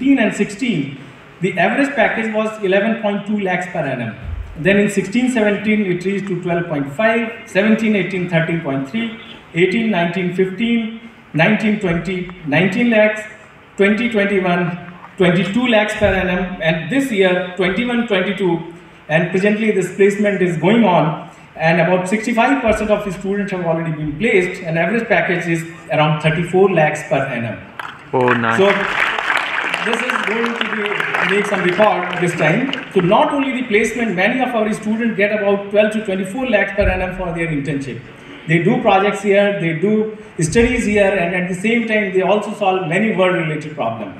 15 and 16, the average package was 11.2 lakhs per annum. Then in 16 17, it reached to 12.5, 17 18, 13.3, 18 19, 15, 19 20, 19 lakhs, 20 21, 22 lakhs per annum, and this year 21 22, and presently this placement is going on, and about 65% of the students have already been placed, and average package is around 34 lakhs per annum. Oh, nice. So this is going to be make some record this time. So not only the placement, many of our students get about 12 to 24 lakhs per annum for their internship. They do projects here, they do studies here, and at the same time they also solve many world-related problems.